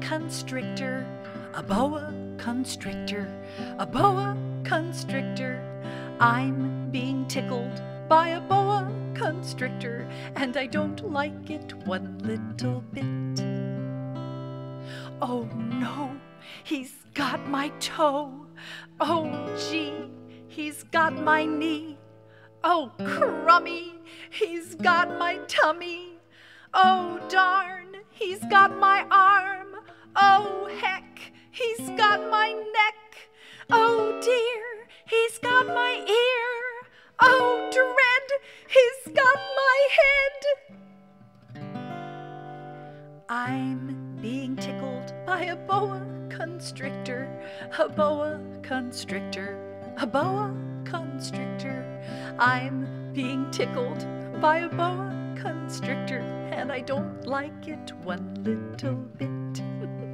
constrictor, a boa constrictor, a boa constrictor. I'm being tickled by a boa constrictor, and I don't like it one little bit. Oh no, he's got my toe. Oh gee, he's got my knee. Oh crummy, he's got my tummy. Oh darn, got my neck. Oh dear, he's got my ear. Oh dread, he's got my head. I'm being tickled by a boa constrictor, a boa constrictor, a boa constrictor. I'm being tickled by a boa constrictor, and I don't like it one little bit.